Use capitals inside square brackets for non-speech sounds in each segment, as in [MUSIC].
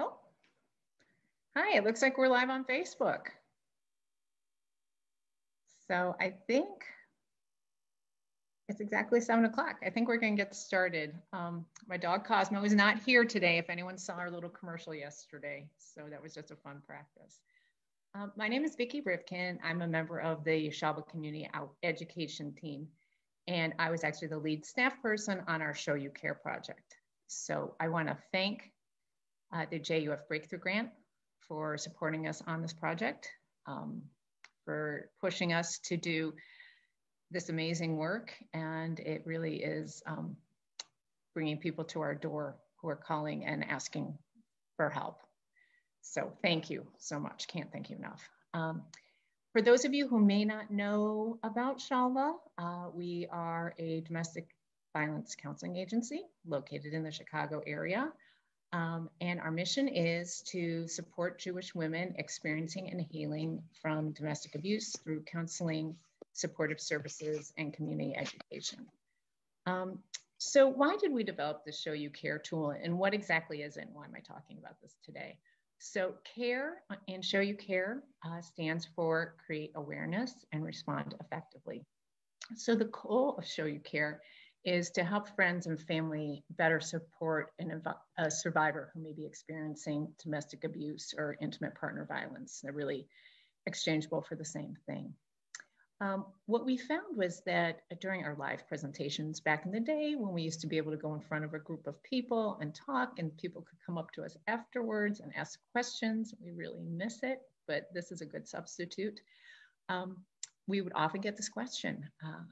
Oh, hi, it looks like we're live on Facebook. So I think it's exactly seven o'clock. I think we're gonna get started. Um, my dog Cosmo is not here today, if anyone saw our little commercial yesterday. So that was just a fun practice. Um, my name is Vicki Rivkin. I'm a member of the Shalva Community Education Team, and I was actually the lead staff person on our Show You Care project. So I wanna thank uh, the JUF Breakthrough Grant for supporting us on this project, um, for pushing us to do this amazing work. And it really is um, bringing people to our door who are calling and asking for help. So thank you so much. Can't thank you enough. Um, for those of you who may not know about Shalva, uh, we are a domestic violence counseling agency located in the Chicago area. Um, and our mission is to support Jewish women experiencing and healing from domestic abuse through counseling, supportive services, and community education. Um, so why did we develop the Show You Care tool and what exactly is it and why am I talking about this today? So CARE and Show You Care uh, stands for Create Awareness and Respond Effectively. So the goal of Show You Care is to help friends and family better support an, a survivor who may be experiencing domestic abuse or intimate partner violence. They're really exchangeable for the same thing. Um, what we found was that during our live presentations back in the day, when we used to be able to go in front of a group of people and talk, and people could come up to us afterwards and ask questions, we really miss it, but this is a good substitute. Um, we would often get this question uh,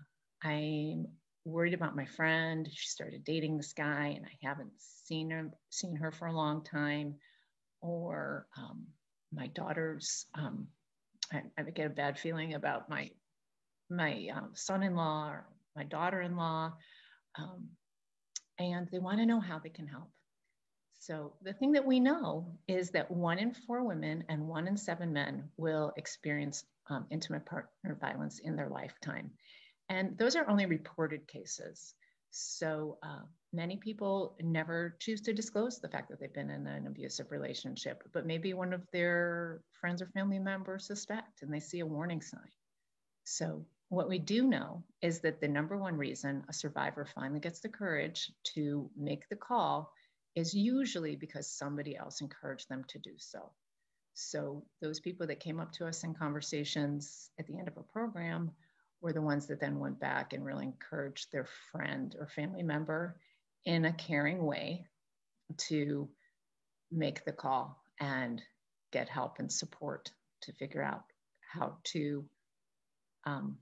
I'm worried about my friend. She started dating this guy, and I haven't seen her seen her for a long time. Or um, my daughter's. Um, I, I, get a bad feeling about my my um, son-in-law or my daughter-in-law, um, and they want to know how they can help. So the thing that we know is that one in four women and one in seven men will experience um, intimate partner violence in their lifetime. And those are only reported cases. So uh, many people never choose to disclose the fact that they've been in an abusive relationship, but maybe one of their friends or family members suspect and they see a warning sign. So what we do know is that the number one reason a survivor finally gets the courage to make the call is usually because somebody else encouraged them to do so. So those people that came up to us in conversations at the end of a program were the ones that then went back and really encouraged their friend or family member in a caring way to make the call and get help and support to figure out how to um,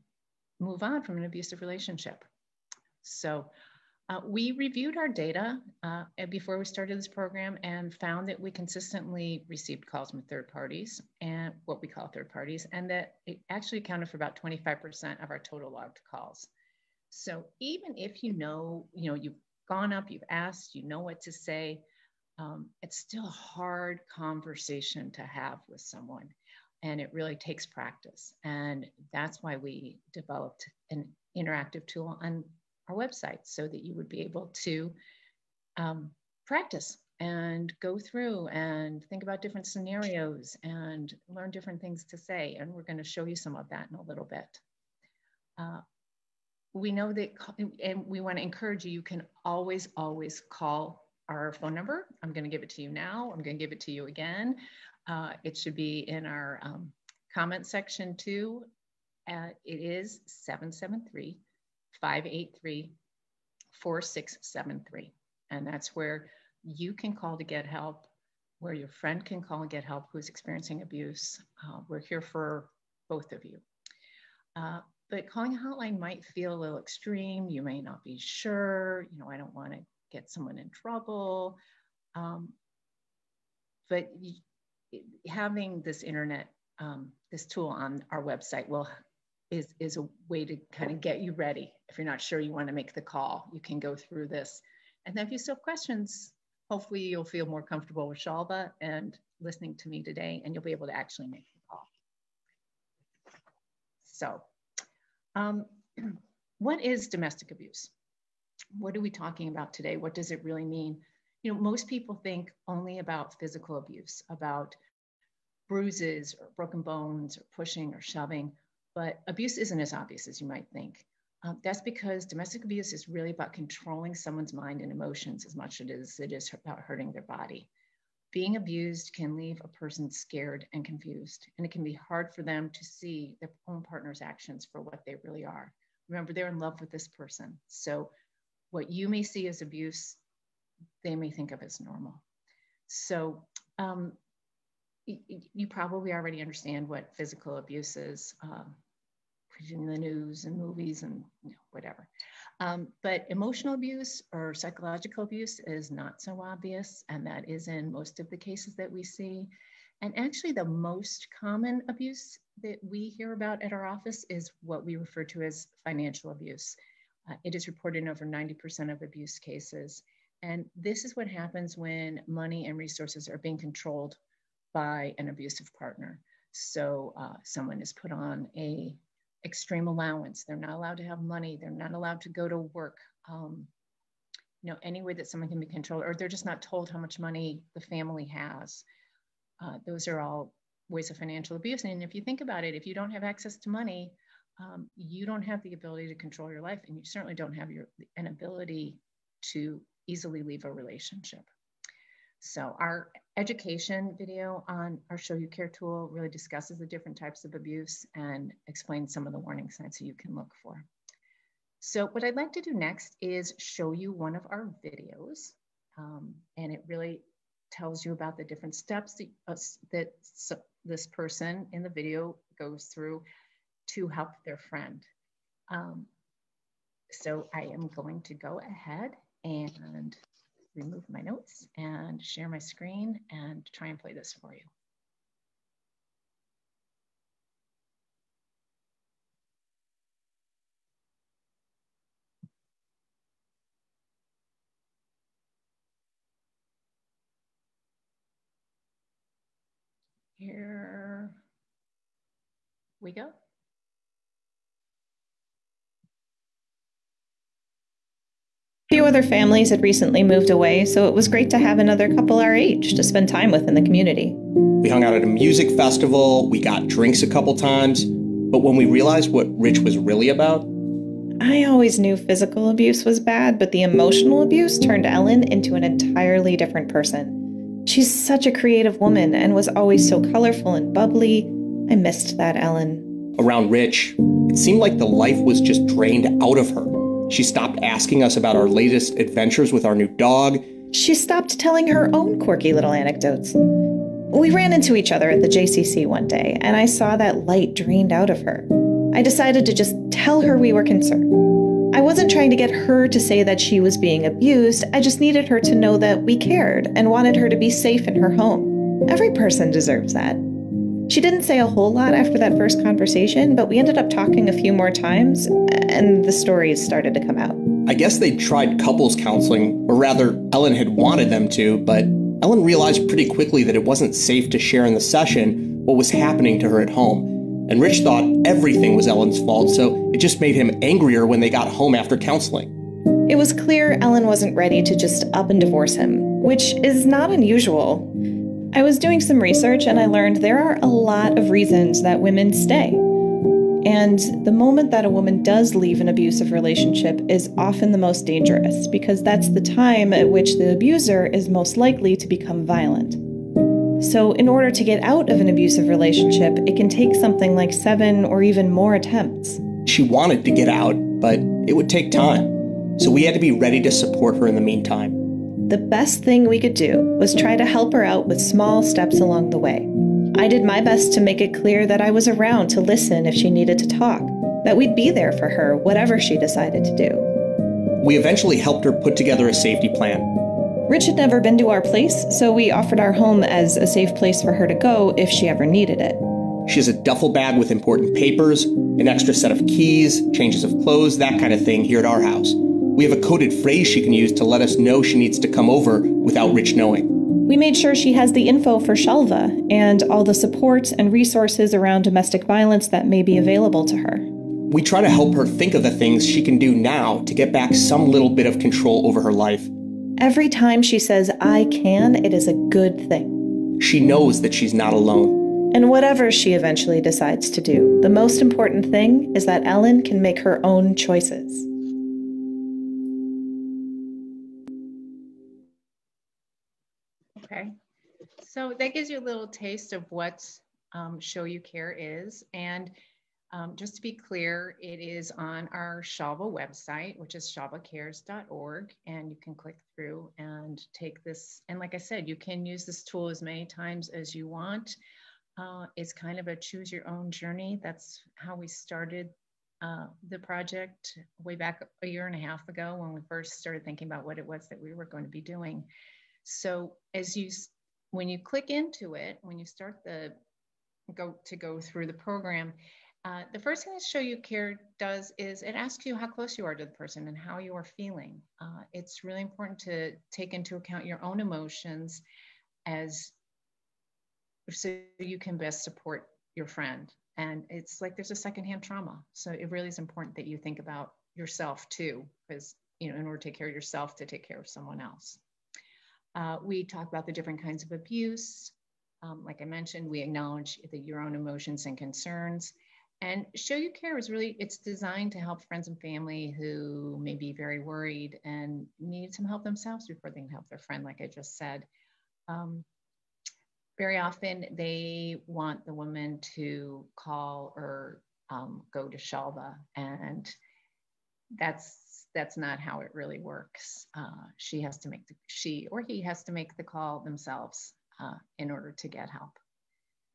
move on from an abusive relationship. So uh, we reviewed our data uh, before we started this program and found that we consistently received calls from third parties and what we call third parties, and that it actually accounted for about 25% of our total logged calls. So even if you know, you know, you've gone up, you've asked, you know what to say, um, it's still a hard conversation to have with someone. And it really takes practice. And that's why we developed an interactive tool on our website so that you would be able to um, practice and go through and think about different scenarios and learn different things to say. And we're going to show you some of that in a little bit. Uh, we know that, and we want to encourage you, you can always, always call our phone number. I'm going to give it to you now. I'm going to give it to you again. Uh, it should be in our um, comment section too. Uh, it is 773 583 4673. And that's where you can call to get help, where your friend can call and get help who's experiencing abuse. Uh, we're here for both of you. Uh, but calling a hotline might feel a little extreme. You may not be sure. You know, I don't want to get someone in trouble. Um, but having this internet, um, this tool on our website will is, is a way to kind of get you ready. If you're not sure you want to make the call, you can go through this. And then if you still have questions, hopefully you'll feel more comfortable with Shalva and listening to me today, and you'll be able to actually make the call. So um, [CLEARS THROAT] what is domestic abuse? What are we talking about today? What does it really mean? you know, most people think only about physical abuse, about bruises or broken bones or pushing or shoving, but abuse isn't as obvious as you might think. Um, that's because domestic abuse is really about controlling someone's mind and emotions as much as it is about hurting their body. Being abused can leave a person scared and confused, and it can be hard for them to see their own partner's actions for what they really are. Remember, they're in love with this person. So, what you may see as abuse, they may think of as normal. So, um, you probably already understand what physical abuse is. Um, in the news and movies and you know, whatever. Um, but emotional abuse or psychological abuse is not so obvious, and that is in most of the cases that we see. And actually, the most common abuse that we hear about at our office is what we refer to as financial abuse. Uh, it is reported in over 90% of abuse cases. And this is what happens when money and resources are being controlled by an abusive partner. So uh, someone is put on a extreme allowance. They're not allowed to have money. They're not allowed to go to work. Um, you know, any way that someone can be controlled, or they're just not told how much money the family has. Uh, those are all ways of financial abuse. And if you think about it, if you don't have access to money, um, you don't have the ability to control your life, and you certainly don't have your an ability to easily leave a relationship. So our education video on our Show You Care tool really discusses the different types of abuse and explains some of the warning signs that you can look for. So what I'd like to do next is show you one of our videos. Um, and it really tells you about the different steps that, uh, that this person in the video goes through to help their friend. Um, so I am going to go ahead and remove my notes and share my screen and try and play this for you. Here we go. Few other families had recently moved away, so it was great to have another couple our age to spend time with in the community. We hung out at a music festival, we got drinks a couple times, but when we realized what Rich was really about, I always knew physical abuse was bad, but the emotional abuse turned Ellen into an entirely different person. She's such a creative woman and was always so colorful and bubbly. I missed that Ellen. Around Rich, it seemed like the life was just drained out of her. She stopped asking us about our latest adventures with our new dog. She stopped telling her own quirky little anecdotes. We ran into each other at the JCC one day, and I saw that light drained out of her. I decided to just tell her we were concerned. I wasn't trying to get her to say that she was being abused, I just needed her to know that we cared and wanted her to be safe in her home. Every person deserves that. She didn't say a whole lot after that first conversation, but we ended up talking a few more times, and the stories started to come out. I guess they tried couples counseling, or rather, Ellen had wanted them to, but Ellen realized pretty quickly that it wasn't safe to share in the session what was happening to her at home. And Rich thought everything was Ellen's fault, so it just made him angrier when they got home after counseling. It was clear Ellen wasn't ready to just up and divorce him, which is not unusual. I was doing some research and I learned there are a lot of reasons that women stay. And the moment that a woman does leave an abusive relationship is often the most dangerous because that's the time at which the abuser is most likely to become violent. So, in order to get out of an abusive relationship, it can take something like seven or even more attempts. She wanted to get out, but it would take time. So, we had to be ready to support her in the meantime the best thing we could do was try to help her out with small steps along the way. I did my best to make it clear that I was around to listen if she needed to talk, that we'd be there for her, whatever she decided to do. We eventually helped her put together a safety plan. Rich had never been to our place, so we offered our home as a safe place for her to go if she ever needed it. She has a duffel bag with important papers, an extra set of keys, changes of clothes, that kind of thing here at our house. We have a coded phrase she can use to let us know she needs to come over without Rich knowing. We made sure she has the info for Shalva and all the support and resources around domestic violence that may be available to her. We try to help her think of the things she can do now to get back some little bit of control over her life. Every time she says, I can, it is a good thing. She knows that she's not alone. And whatever she eventually decides to do, the most important thing is that Ellen can make her own choices. So that gives you a little taste of what um, Show You Care is. And um, just to be clear, it is on our Shalva website, which is shalvacares.org, and you can click through and take this. And like I said, you can use this tool as many times as you want. Uh, it's kind of a choose your own journey. That's how we started uh, the project way back a year and a half ago when we first started thinking about what it was that we were going to be doing. So as you, when you click into it, when you start the go to go through the program, uh, the first thing that Show You Care does is it asks you how close you are to the person and how you are feeling. Uh, it's really important to take into account your own emotions as so you can best support your friend. And it's like there's a secondhand trauma. So it really is important that you think about yourself too, because you know, in order to take care of yourself, to take care of someone else. Uh, we talk about the different kinds of abuse. Um, like I mentioned, we acknowledge the, your own emotions and concerns. And Show You Care is really, it's designed to help friends and family who may be very worried and need some help themselves before they can help their friend, like I just said. Um, very often they want the woman to call or um, go to Shalva and that's that's not how it really works. Uh, she has to make the, she or he has to make the call themselves uh, in order to get help.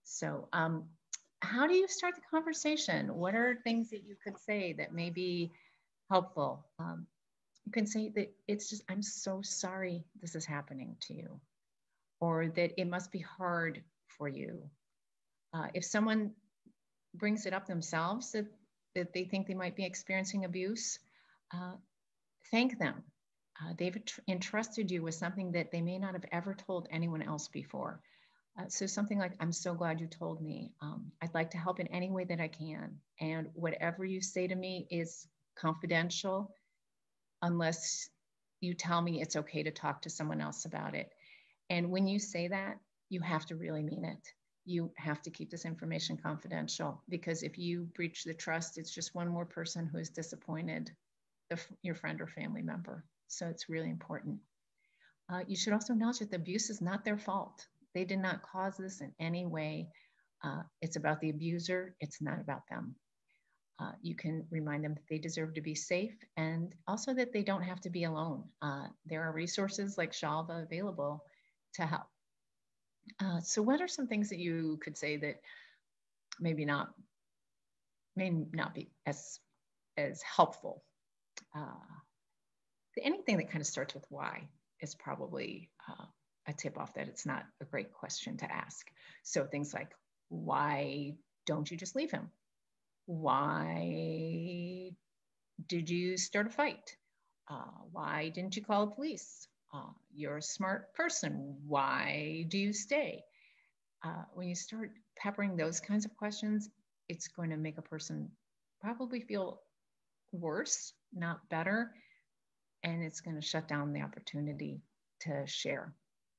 So um, how do you start the conversation? What are things that you could say that may be helpful? Um, you can say that it's just, I'm so sorry this is happening to you, or that it must be hard for you. Uh, if someone brings it up themselves that, that they think they might be experiencing abuse, uh, thank them. Uh, they've entrusted you with something that they may not have ever told anyone else before. Uh, so something like, I'm so glad you told me. Um, I'd like to help in any way that I can. And whatever you say to me is confidential unless you tell me it's okay to talk to someone else about it. And when you say that, you have to really mean it. You have to keep this information confidential because if you breach the trust, it's just one more person who is disappointed, the, your friend or family member. So it's really important. Uh, you should also acknowledge that the abuse is not their fault. They did not cause this in any way. Uh, it's about the abuser, it's not about them. Uh, you can remind them that they deserve to be safe and also that they don't have to be alone. Uh, there are resources like Shalva available to help. Uh, so what are some things that you could say that maybe not, may not be as, as helpful? Uh, anything that kind of starts with why is probably uh, a tip off that it's not a great question to ask. So things like, why don't you just leave him? Why did you start a fight? Uh, why didn't you call the police? Uh, you're a smart person. Why do you stay? Uh, when you start peppering those kinds of questions, it's going to make a person probably feel worse, not better, and it's going to shut down the opportunity to share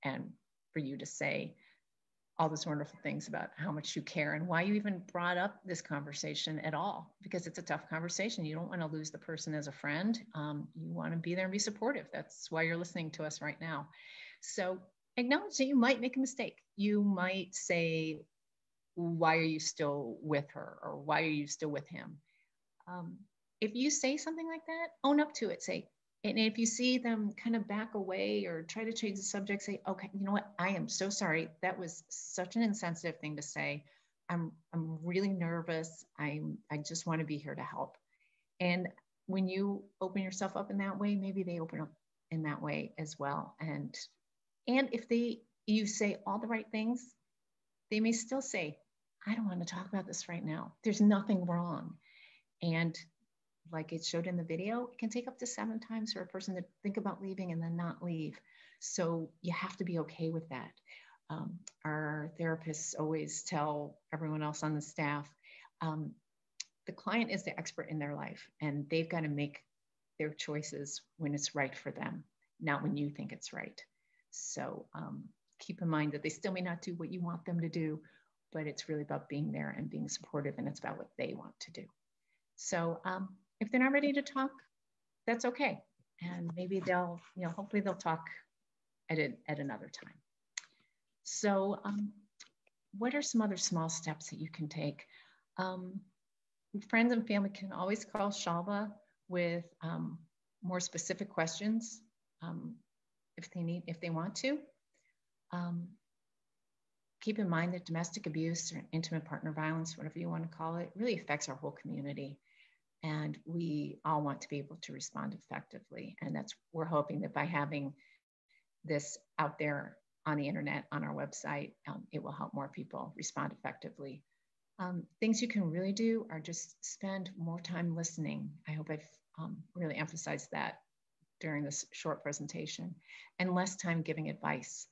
and for you to say all those wonderful things about how much you care and why you even brought up this conversation at all because it's a tough conversation. You don't want to lose the person as a friend. Um, you want to be there and be supportive. That's why you're listening to us right now. So acknowledge that you might make a mistake. You might say why are you still with her? or why are you still with him? Um, if you say something like that own up to it say and if you see them kind of back away or try to change the subject, say, okay, you know what? I am so sorry. That was such an insensitive thing to say. I'm, I'm really nervous. I'm, I just want to be here to help. And when you open yourself up in that way, maybe they open up in that way as well. And, and if they, you say all the right things, they may still say, I don't want to talk about this right now. There's nothing wrong. And like it showed in the video, it can take up to seven times for a person to think about leaving and then not leave. So you have to be okay with that. Um, our therapists always tell everyone else on the staff um, the client is the expert in their life and they've got to make their choices when it's right for them. not when you think it's right. So um, keep in mind that they still may not do what you want them to do, but it's really about being there and being supportive, and it's about what they want to do. So um, if they're not ready to talk, that's okay. And maybe they'll, you know, hopefully they'll talk at, a, at another time. So um, what are some other small steps that you can take? Um, friends and family can always call Shalva with um, more specific questions um, if they need, if they want to. Um, keep in mind that domestic abuse or intimate partner violence, whatever you want to call it, really affects our whole community. And we all want to be able to respond effectively. And that's, we're hoping that by having this out there on the internet, on our website, um, it will help more people respond effectively. Um, things you can really do are just spend more time listening. I hope I've um, really emphasized that during this short presentation, and less time giving advice.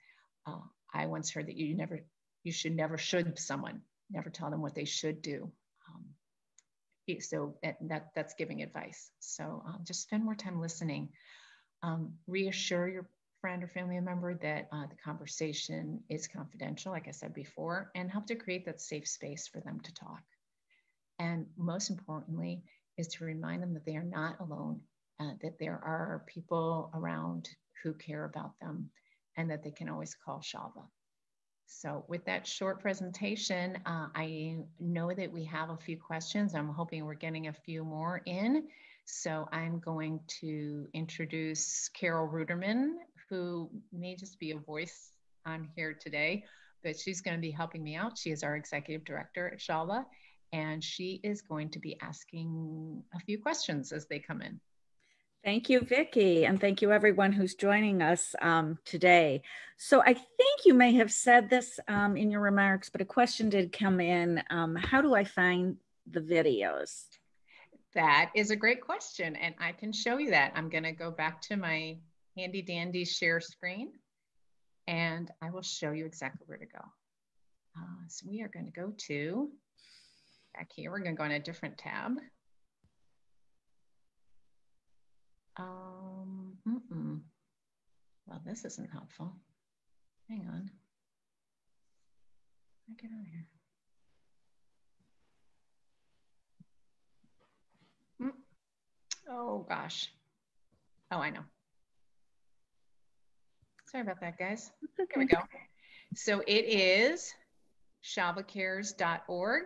Uh, I once heard that you never you should never should someone, never tell them what they should do. So that, that, that's giving advice. So um, just spend more time listening. Um, reassure your friend or family member that uh, the conversation is confidential, like I said before, and help to create that safe space for them to talk. And most importantly, is to remind them that they are not alone, uh, that there are people around who care about them, and that they can always call Shalva. So with that short presentation, uh, I know that we have a few questions. I'm hoping we're getting a few more in. So I'm going to introduce Carol Ruderman, who may just be a voice on here today, but she's going to be helping me out. She is our executive director at Shalva, and she is going to be asking a few questions as they come in. Thank you, Vicki, and thank you everyone who's joining us um, today. So I think you may have said this um, in your remarks, but a question did come in. Um, how do I find the videos? That is a great question, and I can show you that. I'm going to go back to my handy dandy share screen, and I will show you exactly where to go. Uh, so we are going to go to, back here, we're going to go in a different tab. Um, mm -mm. Well, this isn't helpful. Hang on. I get out of here. Mm. Oh gosh. Oh, I know. Sorry about that, guys. Here we go. So it is shalvacares.org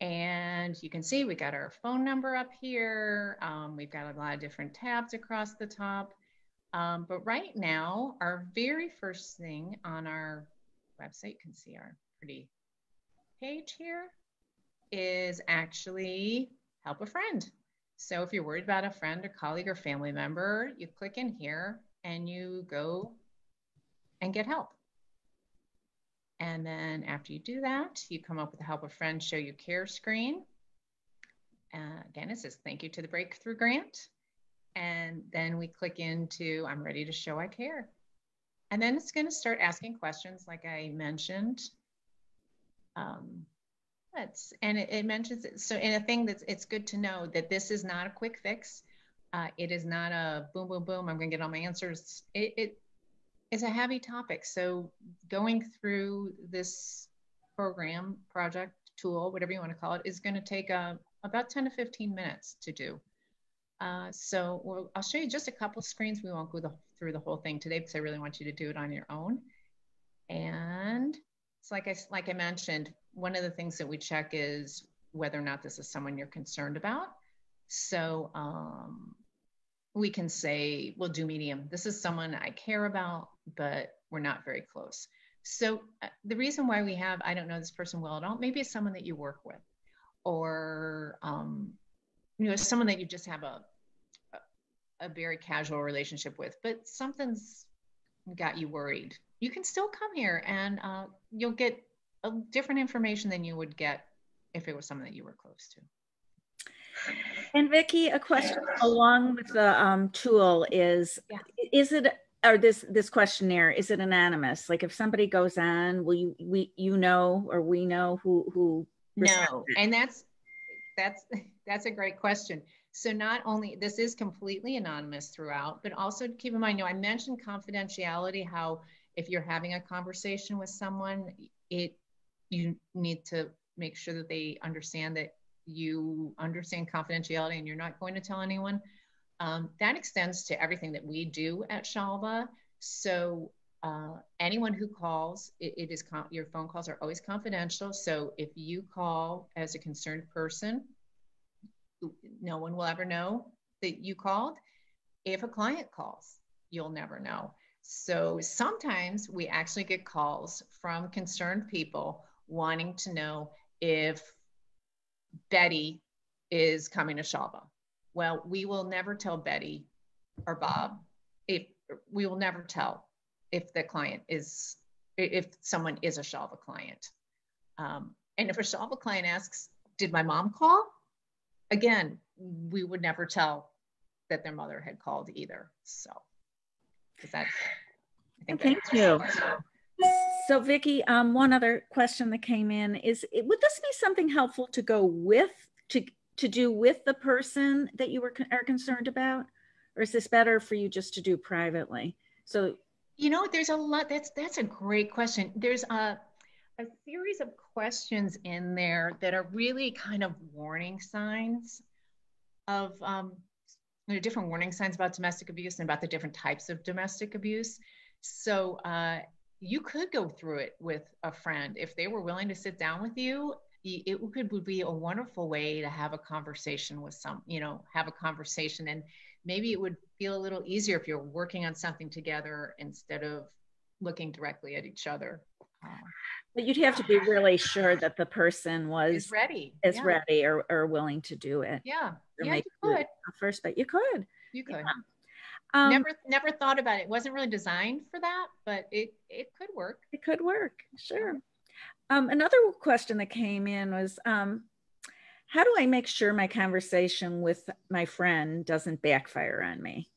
and you can see we got our phone number up here. Um, we've got a lot of different tabs across the top. Um, but right now, our very first thing on our website, you can see our pretty page here, is actually help a friend. So if you're worried about a friend or colleague or family member, you click in here and you go and get help. And then after you do that, you come up with the help a friend show you care screen. Uh, again, it says thank you to the breakthrough grant. And then we click into I'm ready to show I care. And then it's going to start asking questions like I mentioned. Um, let's, and it, it mentions it. So, in a thing that's it's good to know that this is not a quick fix. Uh, it is not a boom, boom, boom. I'm going to get all my answers. It, it it's a heavy topic. So going through this program, project, tool, whatever you want to call it, is going to take uh, about 10 to 15 minutes to do. Uh, so we'll, I'll show you just a couple screens. We won't go the, through the whole thing today because I really want you to do it on your own. And it's like I, like I mentioned, one of the things that we check is whether or not this is someone you're concerned about. So um, we can say, we'll do medium. This is someone I care about, but we're not very close. So uh, the reason why we have, I don't know this person well at all, maybe it's someone that you work with or, um, you know, someone that you just have a, a, a very casual relationship with, but something's got you worried. You can still come here and uh, you'll get a different information than you would get if it was someone that you were close to. And Vicki, a question along with the um, tool is: yeah. Is it or this this questionnaire is it anonymous? Like if somebody goes on, will you we you know or we know who who? No, and that's that's that's a great question. So not only this is completely anonymous throughout, but also keep in mind, you know, I mentioned confidentiality, how if you're having a conversation with someone, it you need to make sure that they understand that you understand confidentiality and you're not going to tell anyone. Um, that extends to everything that we do at Shalva. So uh, anyone who calls, it, it is your phone calls are always confidential. So if you call as a concerned person, no one will ever know that you called. If a client calls, you'll never know. So sometimes we actually get calls from concerned people wanting to know if Betty is coming to Shalva. Well, we will never tell Betty or Bob if we will never tell if the client is if someone is a Shalva client. Um, and if a Shalva client asks, "Did my mom call?" Again, we would never tell that their mother had called either. So, because that. Thank you. So, Vicki, um, one other question that came in is: Would this be something helpful to go with to to do with the person that you were are concerned about, or is this better for you just to do privately? So, you know, there's a lot. That's that's a great question. There's a a series of questions in there that are really kind of warning signs of um, there are different warning signs about domestic abuse and about the different types of domestic abuse. So uh, you could go through it with a friend if they were willing to sit down with you. It could would be a wonderful way to have a conversation with some, you know, have a conversation, and maybe it would feel a little easier if you're working on something together instead of looking directly at each other. Uh, but you'd have to be really sure that the person was is ready, is yeah. ready or, or willing to do it. Yeah, or yeah, you could first, but you could. You could. Yeah. Um, never, never thought about it. it. wasn't really designed for that, but it it could work. It could work, sure. Um, another question that came in was, um, how do I make sure my conversation with my friend doesn't backfire on me?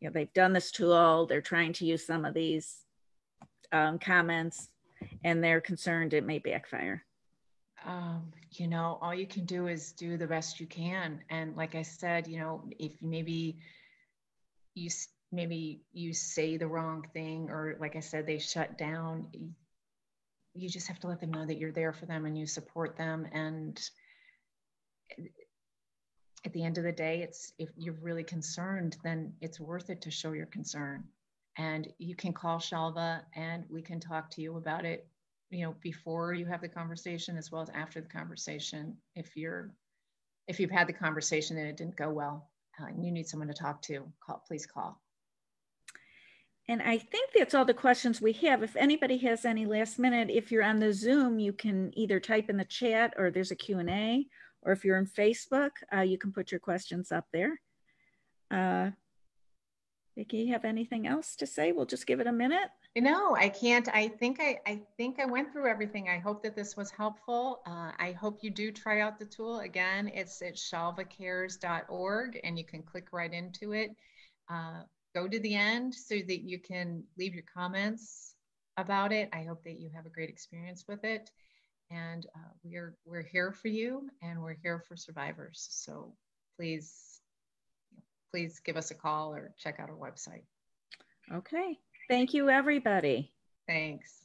You know, they've done this tool. They're trying to use some of these um, comments and they're concerned it may backfire? Um, you know, all you can do is do the best you can. And like I said, you know, if maybe you maybe you say the wrong thing, or like I said, they shut down, you just have to let them know that you're there for them and you support them. And at the end of the day, it's if you're really concerned, then it's worth it to show your concern. And you can call Shalva and we can talk to you about it you know before you have the conversation as well as after the conversation. If you're if you've had the conversation and it didn't go well uh, and you need someone to talk to call please call and I think that's all the questions we have. If anybody has any last minute, if you're on the Zoom, you can either type in the chat or there's a Q&A, or if you're on Facebook, uh, you can put your questions up there. Uh, Vicki, have anything else to say? We'll just give it a minute. No, I can't. I think I, I think I went through everything. I hope that this was helpful. Uh, I hope you do try out the tool. Again, it's at shalvacares.org and you can click right into it. Uh, go to the end so that you can leave your comments about it. I hope that you have a great experience with it. And uh, we're, we're here for you and we're here for survivors. So please please give us a call or check out our website. Okay. Thank you, everybody. Thanks.